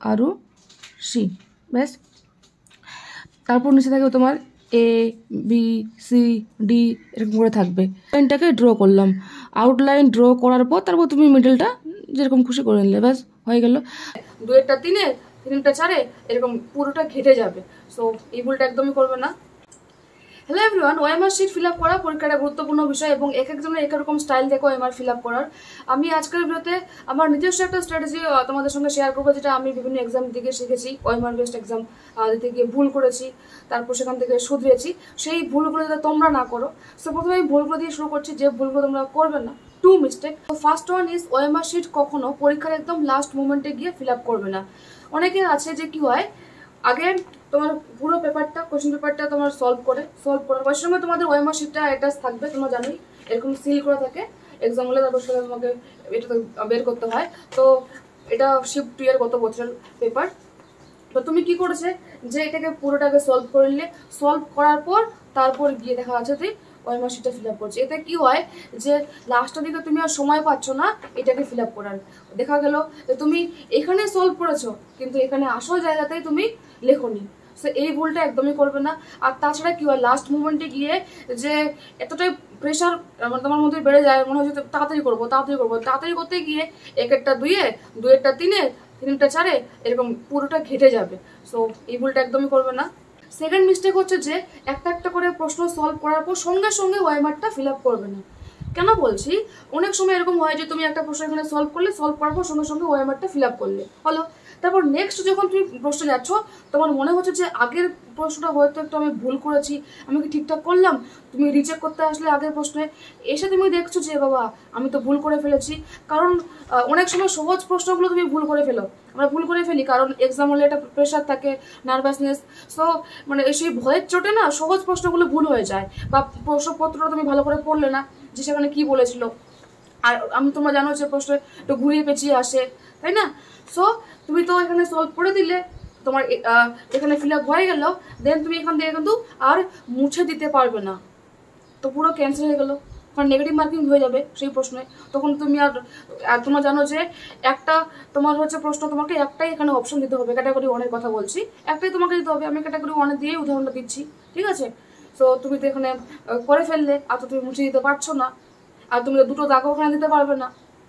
আরও সি, ব্যাস। তারপর নিচে থাকে তোমার এ, বি, সি, ডি, এরকম করে থাকবে। লাইনটাকে ড্র করলাম। আউটলাইন ড্র করার পর তারপর তুমি মিডলটা যেরকম খুশি করে নিলে, ব্যাস, হয়ে গেল। দু একটা তিনে তিনটা চারে এরকম পুরোটা ঘেটে যাবে। সো এই ভুলটা একদমই করবে না। Hello everyone OMR sheet fill up করা পরীক্ষাটা গুরুত্বপূর্ণ বিষয় এবং এক একজনের এক রকম স্টাইল দেখো ওএমআর ফিল আপ করার। আমি আজকের ভিডিওতে আমার নিজস্ব একটা স্ট্র্যাটেজি তোমাদের সঙ্গে শেয়ার করব, যেটা আমি বিভিন্ন এক্সাম দিকে শিখেছি ওএমআর বেস্ট এক্সাম দিতে গিয়ে ভুল করেছি, তারপর সেখান থেকে শুধরেছি। সেই ভুলগুলো যাতে তোমরা না করো সো প্রথমে আমি ভুলগুলো দিয়ে শুরু করছি, যে ভুলগুলো তোমরা করবে না। টু মিস্টেক তো first one is OMR sheet কখনো পরীক্ষার একদম লাস্ট মোমেন্টে গিয়ে ফিল আপ করবে না। অনেকের আছে যে কি হয়, আগে তোমার পুরো পেপারটা কোশ্চেন পেপারটা তোমার সলভ করে সলভ করার পর সময় তোমাদের ওয়েমার শিটটা অ্যাটাচ থাকবে, তোমরা জানোই, এরকম সিল করা থাকে। এক্সাম হলে তারপর সেটা তোমাকে এটা বের করতে হয়। তো এটা শিফট টু ইয়ার গত বছরের পেপার তো তুমি কি করেছে? যে এটাকে পুরোটাকে সলভ করে নিলে সলভ করার পর তারপর গিয়ে দেখা যাচ্ছে তুই ওয়েমার শিটটা ফিল আপ করছে। এতে কি হয় যে লাস্টের দিকে তুমি আর সময় পাচ্ছ না, এটাকে ফিল আপ করার। দেখা গেল যে তুমি এখানে সলভ করেছ, কিন্তু এখানে আসল জায়গাতেই তুমি লেখনি। সো এই ভুলটা একদমই করবে না। আর তাছাড়া কি হয় লাস্ট মুমেন্টে গিয়ে যে এতটাই প্রেশার তোমার মধ্যে বেড়ে যায়, মনে হচ্ছে তাড়াতাড়ি করব তাড়াতাড়ি করব। তাড়াতাড়ি করতে গিয়ে এক একটা দুইয়ে একটা তিনে তিনটা চারে এরকম পুরোটা ঘেটে যাবে। সো এই ভুলটা একদমই করবে না। সেকেন্ড মিস্টেক হচ্ছে যে একটা একটা করে প্রশ্ন সলভ করার পর সঙ্গে সঙ্গে ওয়াইমারটা ফিল আপ করবে না। কেন বলছি? অনেক সময় এরকম হয় যে তুমি একটা প্রশ্ন এখানে সলভ করলে সলভ করার পর সঙ্গে সঙ্গে ওয়াইমারটা ফিল আপ করলে। হলো তারপর নেক্সট যখন তুমি প্রশ্ন যাচ্ছ, তোমার মনে হচ্ছে যে আগের প্রশ্নটা হয়তো একটু আমি ভুল করেছি, আমি কি ঠিকঠাক করলাম? তুমি রিচেক করতে আসলে আগের প্রশ্নে। এসে তুমি দেখছ যে, বাবা, আমি তো ভুল করে ফেলেছি। কারণ অনেক সময় সহজ প্রশ্নগুলো তুমি ভুল করে ফেলো। আমরা ভুল করে ফেলি, কারণ এক্সাম হলে একটা প্রেশার থাকে নার্ভাসনেস সো মানে সেই ভয়ের চোটে না সহজ প্রশ্নগুলো ভুল হয়ে যায়। বা প্রশ্নপত্রটা তুমি ভালো করে পড়লে না, যে সেখানে কী বলেছিল। আর আমি তোমরা জানো যে প্রশ্ন একটু ঘুরিয়ে পেঁচিয়ে আসে, তাই না? সো তুমি তো এখানে সলভ করে দিলে, তোমার এখানে ফিল আপ হয়ে গেল দেন তুমি এখান থেকে কিন্তু আর মুছে দিতে পারবে না। তো পুরো ক্যান্সেল হয়ে গেলো, কারণ নেগেটিভ মার্কিং হয়ে যাবে সেই প্রশ্নে। তখন তুমি আর তোমরা জানো যে একটা, তোমার হচ্ছে প্রশ্ন তোমাকে একটাই এখানে অপশন দিতে হবে ক্যাটাগরি ওয়ানের কথা বলছি। একটাই তোমাকে দিতে হবে, আমি ক্যাটাগরি ওয়ানে দিয়েই উদাহরণটা দিচ্ছি, ঠিক আছে? তো তুমি তো এখানে করে ফেললে, আর তো তুমি মুছে দিতে পারছ না। আর তুমি তো দুটো দাগও ওখানে দিতে পারবে না।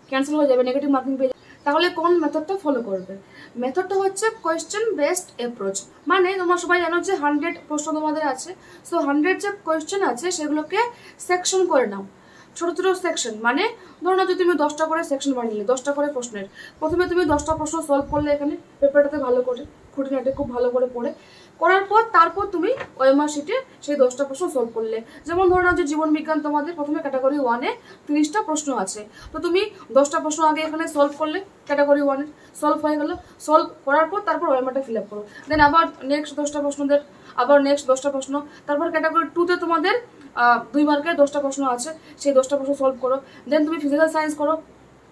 ক্যান্সেল হয়ে যাবে নেগেটিভ মার্কিং পেয়ে তাহলে কোন মেথডটা ফলো করবে? মেথডটা হচ্ছে কোয়েশ্চেন বেসড অ্যাপ্রোচ মানে তোমরা সবাই জানো যে হান্ড্রেড প্রশ্ন তোমাদের আছে। সো হান্ড্রেড যে কোয়েশ্চেন আছে, সেগুলোকে সেকশন করে নাও। ছোটো ছোটো সেকশন মানে ধরো না যদি তুমি দশটা করে সেকশন বানিয়ে দশটা করে প্রশ্নের। প্রথমে তুমি দশটা প্রশ্ন সলভ করলে এখানে পেপারটাতে ভালো করে। খুঁটিনাটি খুব ভালো করে পড়ে। করার পর তারপর তুমি ওএমআর শিটে সেই দশটা প্রশ্ন সলভ করলে। যেমন ধরো না যে জীবন বিজ্ঞান তোমাদের প্রথমে ক্যাটাগরি ওয়ানে তিরিশটা প্রশ্ন আছে। তো তুমি দশটা প্রশ্ন আগে এখানে সলভ করলে ক্যাটাগরি ওয়ানে সলভ হয়ে গেলো। সলভ করার পর তারপর ওএমআরটা ফিল আপ করো। দেন আবার নেক্সট দশটা প্রশ্নদের, আবার নেক্সট দশটা প্রশ্ন। তারপর ক্যাটাগরি টুতে তোমাদের দুই মার্কের দশটা প্রশ্ন আছে। সেই দশটা প্রশ্ন সলভ করো। দেন তুমি ফিজিক্যাল সায়েন্স করো।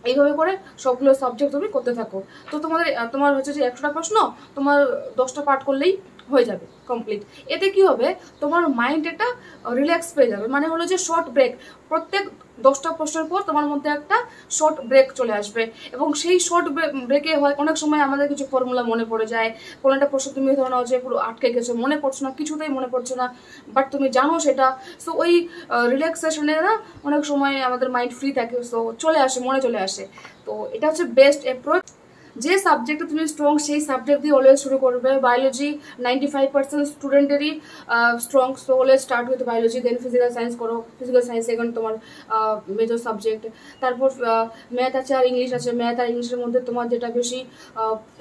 এইভাবে করে সবগুলো সাবজেক্ট তুমি করতে থাকো। তো তোমাদের তোমার হচ্ছে যে একশোটা প্রশ্ন, তোমার দশটা পাঠ করলেই হয়ে যাবে কমপ্লিট এতে কি হবে? তোমার মাইন্ড এটা রিল্যাক্স পেয়ে যাবে। মানে হলো যে শর্ট ব্রেক প্রত্যেক দশটা প্রশ্নের পর তোমার মধ্যে একটা শর্ট ব্রেক চলে আসবে। এবং সেই শর্ট ব্রেকে হয়, অনেক সময় আমাদের কিছু ফর্মুলা মনে পড়ে যায়। কোনো একটা প্রশ্ন তুমি ধরো নাও যে পুরো আটকে গেছো, মনে পড়ছো না, কিছুতেই মনে পড়ছে না বাট তুমি জানো সেটা। সো ওই রিল্যাক্সেশনে না অনেক সময় আমাদের মাইন্ড ফ্রি থাকে। সো চলে আসে, মনে চলে আসে। তো এটা হচ্ছে বেস্ট অ্যাপ্রোচ যে সাবজেক্টে তুমি স্ট্রং সেই সাবজেক্ট দিয়ে অলওয়েজ শুরু করবে। Biology ninety five percent স্টুডেন্টেরই strong so always start with biology then physical science করো। ফিজিক্যাল সায়েন্স এখন তোমার মেজর সাবজেক্ট তারপর ম্যাথ আছে আর ইংলিশ আছে। ম্যাথ আর ইংলিশের মধ্যে তোমার যেটা বেশি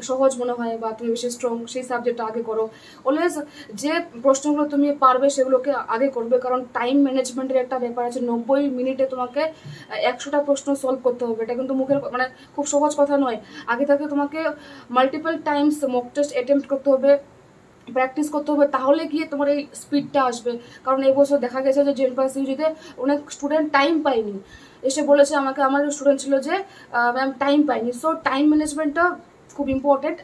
সহজ মনে হয় বা তুমি বেশি স্ট্রং সেই সাবজেক্টটা আগে করো। অলওয়েজ যে প্রশ্নগুলো তুমি পারবে সেগুলোকে আগে করবে, কারণ টাইম ম্যানেজমেন্টের একটা ব্যাপার আছে। নব্বই মিনিটে তোমাকে একশোটা প্রশ্ন সলভ করতে হবে। এটা কিন্তু মুখের মানে খুব সহজ কথা নয়। আগে থেকে তোমাকে multiple times mock test attempt করতে হবে প্র্যাকটিস করতে হবে, তাহলে গিয়ে তোমার এই স্পিডটা আসবে। কারণ এই বছর দেখা গেছে যে জেন পাস ইউজিতে অনেক স্টুডেন্ট টাইম পায়নি। এসে বলেছে আমাকে, আমার স্টুডেন্ট ছিল যে ম্যাম টাইম পাইনি সো টাইম ম্যানেজমেন্টটা খুব ইম্পর্টেন্ট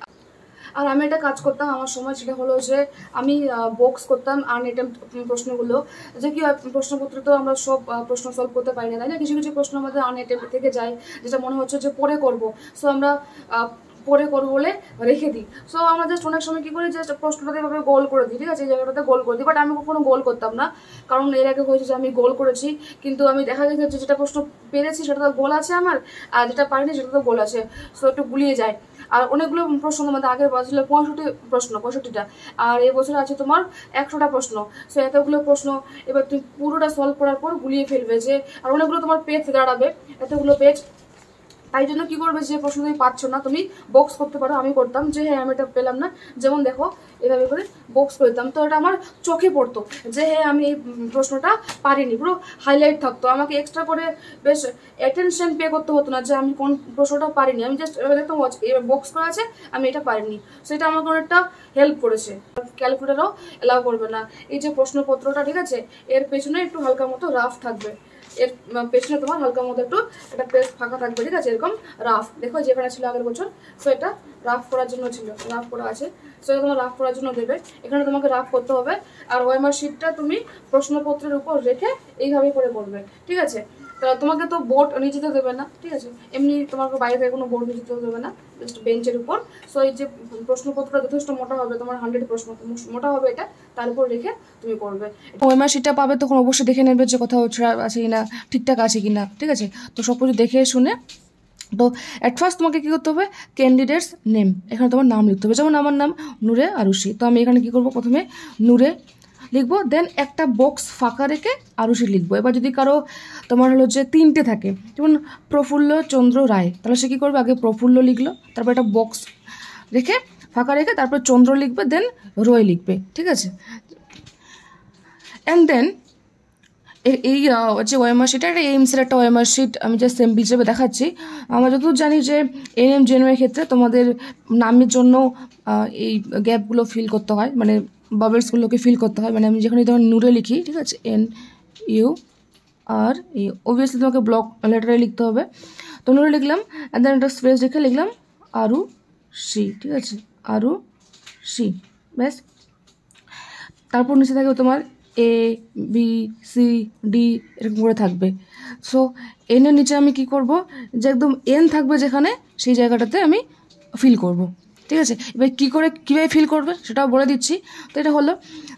আর আমি একটা কাজ করতাম, আমার সময় সেটা হলো যে আমি বক্স করতাম আনএটেম প্রশ্নগুলো। যে কি প্রশ্নপত্র তো আমরা সব প্রশ্ন সলভ করতে পারি না, তাই না? কিছু কিছু প্রশ্ন আমাদের আনএটেম থেকে যায়, যেটা মনে হচ্ছে যে পরে করব। সো আমরা পরে করব বলে রেখে দিই। সো আমরা জাস্ট অনেক সময় কী করি জাস্ট প্রশ্নটাতে এভাবে গোল করে দিই, ঠিক আছে? এই জায়গাটাতে গোল করে দিই বাট আমি কখনো গোল করতাম না। কারণ এর আগে হয়েছে যে আমি গোল করেছি, কিন্তু আমি দেখা গেছে যে যেটা প্রশ্ন পেরেছি সেটা তো গোল আছে আমার, আর যেটা পারিনি সেটা তো গোল আছে। সো একটু গুলিয়ে যায়। আর অনেকগুলো প্রশ্ন তোমাদের আগের বছর ছিল, পঁয়ষট্টি প্রশ্ন, পঁয়ষট্টিটা। আর এই বছর আছে তোমার একশোটা প্রশ্ন। সো এতগুলো প্রশ্ন, এবার তুমি পুরোটা সলভ করার পর গুলিয়ে ফেলবে যে, আর অনেকগুলো তোমার পেজ দাঁড়াবে। এতগুলো পেজ তাই জন্য কি করবে যে প্রশ্ন তুমি পাচ্ছ না, তুমি বক্স করতে পারো, আমি করতাম, যে হ্যাঁ আমি এটা পেলাম না। যেমন দেখো, এভাবে করে বক্স করতাম তো এটা আমার চোখে পড়তো যে হ্যাঁ আমি এই প্রশ্নটা পারিনি। পুরো হাইলাইট থাকতো। আমাকে এক্সট্রা করে বেশ অ্যাটেনশন পে করতে হতো না যে আমি কোন প্রশ্নটা পারিনি। আমি জাস্ট দেখতাম বক্স করা আছে, আমি এটা পারিনি। সেটা আমাকে অনেকটা হেল্প করেছে। ক্যালকুলেটারও এলাও করবে না। এই যে প্রশ্নপত্রটা, ঠিক আছে, এর পেছনে একটু হালকা মতো রাফ থাকবে। এর পেছনে তোমার হালকা মতো একটু একটা পেজ ফাঁকা থাকবে, ঠিক আছে? এরকম রাফ দেখো যেখানে ছিল আগের বছর। সো এটা রাফ করার জন্য ছিল রাফ করা আছে। সো এটা তোমার রাফ করার জন্য দেবে। এখানে তোমাকে রাফ করতে হবে। আর ওয়াইমার শিটটা তুমি প্রশ্নপত্রের উপর রেখে এইভাবে করে করবে, ঠিক আছে? তোমাকে তো বোর্ড নিয়ে যেতে দেবে না, ঠিক আছে? এমনি তোমাকে বাইরে থেকে কোনো বোর্ড যেতে দেবে না জাস্ট বেঞ্চের উপর। সো এই যে প্রশ্নপত্রটা যথেষ্ট মোটা হবে, তোমার হান্ড্রেড প্রশ্ন মোটা হবে এটা, তার উপর রেখে তুমি করবে ওই শিটটা পাবে, তখন অবশ্যই দেখে নেবে যে কোথাও আছে কিনা, ঠিকঠাক আছে কিনা, ঠিক আছে? তো সব কিছু দেখে শুনে, তো অ্যাট ফার্স্ট তোমাকে কী করতে হবে? ক্যান্ডিডেটস নেম এখানে তোমার নাম লিখতে হবে, যেমন আমার নাম নূরে আরুষি তো আমি এখানে কী করব? প্রথমে নূরে লিখব দেন একটা বক্স ফাঁকা রেখে আরুষি লিখব। এবার যদি কারও তোমার হলো যে তিনটে থাকে, যেমন প্রফুল্ল চন্দ্র রায়, তাহলে সে কী করবে? আগে প্রফুল্ল লিখলো, তারপর একটা বক্স রেখে ফাঁকা রেখে তারপর চন্দ্র লিখবে দেন রয় লিখবে, ঠিক আছে? অ্যান্ড দেন এই যে ওয়েমার শিট একটা এইমসের একটা ওয়েমার শিট আমি জাস্ট সেম্পল হিসেবে দেখাচ্ছি। আমরা যতদূর জানি যে এন এম জেনুয়ের ক্ষেত্রে তোমাদের নামের জন্য এই গ্যাপগুলো ফিল করতে হয় মানে বাবলসগুলোকে ফিল করতে হয়। মানে আমি যেখানে ধরুন নুরে লিখি, ঠিক আছে? N U R E obviously তোমাকে ব্লক লেটারে লিখতে হবে। তো নুরে লিখলাম দেন একটা স্পেস রেখে লিখলাম আরু সি ঠিক আছে? আরু সি ব্যাস। তারপর নিচে থাকে তোমার এ বি সি ডি এরকম করে থাকবে। সো এনের নিচে আমি কি করব? যে একদম এন থাকবে যেখানে, সেই জায়গাটাতে আমি ফিল করব। ঠিক আছে? এবার কী করে, কীভাবে ফিল করবে সেটাও বলে দিচ্ছি। তো এটা হলো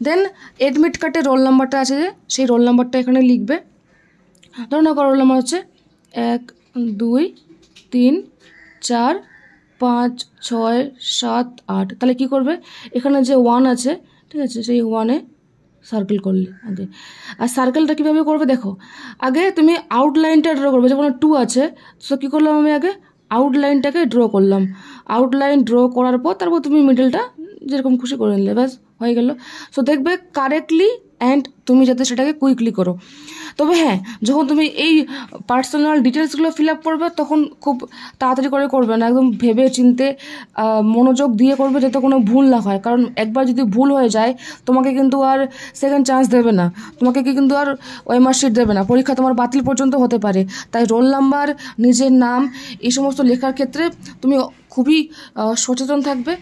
দেন এডমিট কার্ডে রোল নাম্বারটা আছে যে, সেই রোল নাম্বারটা এখানে লিখবে। ধরুন আপনার রোল নাম্বার হচ্ছে এক, দুই, তিন, চার, পাঁচ, ছয়, সাত, আট। তাহলে কি করবে? এখানে যে ওয়ান আছে, ঠিক আছে, সেই ওয়ানে সার্কেল করলে, আগে। আর সার্কেলটা কীভাবে করবে দেখো, আগে তুমি আউটলাইনটা ড্র করবে যেমন টু আছে, তো কী করলাম আমি আগে? আউটলাইনটাকে ড্র করলাম। আউটলাইন ড্র করার পর তারপর তুমি মিডলটা যেরকম খুশি করে নিলে, ব্যাস, হয়ে গেল। সো দেখবে কারেক্টলি অ্যান্ড তুমি যাতে সেটাকে কুইকলি করো। তবে হ্যাঁ যখন তুমি এই পার্সোনাল ডিটেলসগুলো ফিল আপ করবে, তখন খুব তাড়াতাড়ি করে করবে না। একদম ভেবে চিনতে মনোযোগ দিয়ে করবে যাতে কোনো ভুল না হয়। কারণ একবার যদি ভুল হয়ে যায়, তোমাকে কিন্তু আর সেকেন্ড চান্স দেবে না। তোমাকে কি কিন্তু আর ওই মার্কশিট দেবে না। পরীক্ষা তোমার বাতিল পর্যন্ত হতে পারে। তাই রোল নাম্বার নিজের নাম, এই সমস্ত লেখার ক্ষেত্রে তুমি খুবই সচেতন থাকবে।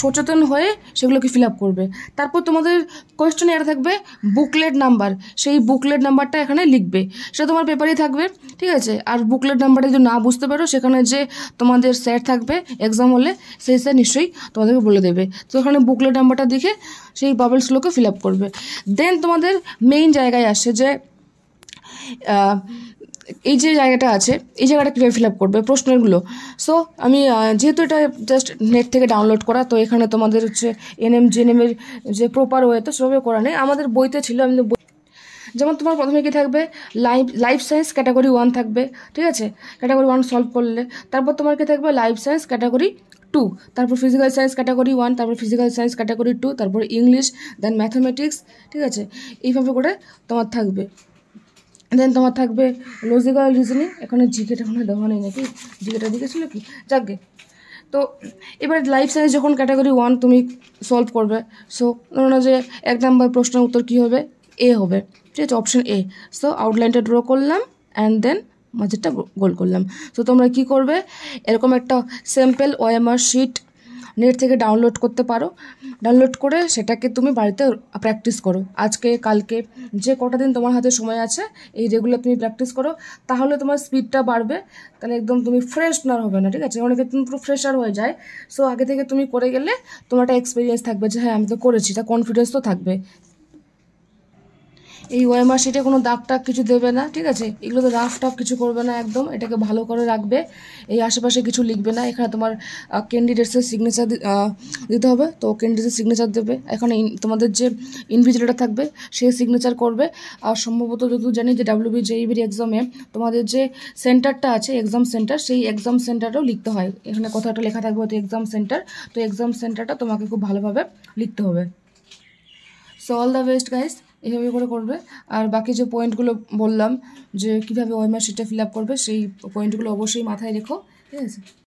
সচেতন হয়ে সেগুলোকে ফিল আপ করবে। তারপর তোমাদের কোয়েশ্চেন এটা থাকবে বুকলেট নাম্বার সেই বুকলেট নাম্বারটা এখানে লিখবে। সেটা তোমার পেপারেই থাকবে, ঠিক আছে? আর বুকলেট নাম্বারটা যদি না বুঝতে পারো, সেখানে যে তোমাদের স্যার থাকবে এক্সাম হলে সেই স্যার নিশ্চয়ই তোমাদেরকে বলে দেবে। তো এখানে বুকলেট নাম্বারটা দেখে সেই বাবলসগুলোকে ফিল আপ করবে। দেন তোমাদের মেইন জায়গায় আসে যে এই যে জায়গাটা আছে, এই জায়গাটা কীভাবে ফিল আপ করবে, প্রশ্নগুলো। সো আমি যেহেতু এটা জাস্ট নেট থেকে ডাউনলোড করা, তো এখানে তোমাদের হচ্ছে এনএম জেনএমের যে প্রপার ওয়েতে সেভাবে করা নেই। আমাদের বইতে ছিল, আমি যেমন তোমার প্রথমে কী থাকবে? Life life science category one থাকবে, ঠিক আছে? ক্যাটাগরি ওয়ান সলভ করলে, তারপর তোমার কী থাকবে? লাইফ সায়েন্স ক্যাটাগরি টু তারপর ফিজিক্যাল সায়েন্স ক্যাটাগরি ওয়ান তারপর ফিজিক্যাল সায়েন্স ক্যাটাগরি টু তারপর ইংলিশ দেন ম্যাথামেটিক্স ঠিক আছে? এইভাবে করে তোমার থাকবে। দেন তোমার থাকবে লজিক্যাল রিজনিং এখানে জিকেটা ওখানে দেওয়া নেই নাকি? জিকেটা দিকেছিল কি? যাকে তো এবার লাইফ সায়েন্স যখন ক্যাটাগরি ওয়ান তুমি সলভ করবে সো ধরো যে এক নাম্বার প্রশ্নের উত্তর কী হবে? এ হবে। ঠিক আছে অপশন এ সো আউটলাইনটা ড্র করলাম অ্যান্ড দেন মাঝেরটা গোল করলাম। সো তোমরা কি করবে? এরকম একটা স্যাম্পল ওএমআর শিট নেট থেকে ডাউনলোড করতে পারো। ডাউনলোড করে সেটাকে তুমি বাড়িতে প্র্যাকটিস করো। আজকে, কালকে, যে কটা দিন তোমার হাতে সময় আছে, এই রেগুলার তুমি প্র্যাকটিস করো। তাহলে তোমার স্পিডটা বাড়বে। তাহলে একদম তুমি ফ্রেশ না হবে না, ঠিক আছে? অনেকে তুমি পুরো ফ্রেশার হয়ে যায়। সো আগে থেকে তুমি করে গেলে তোমার একটা এক্সপিরিয়েন্স থাকবে যে হ্যাঁ আমি তো করেছি তা কনফিডেন্স তো থাকবে। এই ওয়েমার শিটে কোনো দাগ টাগ কিছু দেবে না, ঠিক আছে? এগুলো তো রাফ টাফ কিছু করবে না একদম, এটাকে ভালো করে রাখবে। এই আশেপাশে কিছু লিখবে না, এখানে তোমার ক্যান্ডিডেটসের সিগনেচার দিতে হবে। তো ক্যান্ডিডেটসের সিগনেচার দেবে। এখানে তোমাদের যে ইনভিজিলেটার থাকবে, সে সিগনেচার করবে। আর সম্ভবত যতদূর জানি যে ডাব্লিউবি জেইবির এক্সামে তোমাদের যে সেন্টারটা আছে এক্সাম সেন্টার সেই এক্সাম সেন্টারটাও লিখতে হয়। এখানে কথাটা লেখা থাকবে হয়তো এক্সাম সেন্টার তো এক্সাম সেন্টারটা তোমাকে খুব ভালোভাবে লিখতে হবে। So all the best guys এইভাবে করে করবে। আর বাকি যে পয়েন্টগুলো বললাম, যে কীভাবে ওয়েমার শিটটা ফিল আপ করবে, সেই পয়েন্টগুলো অবশ্যই মাথায় রেখো। ঠিক আছে?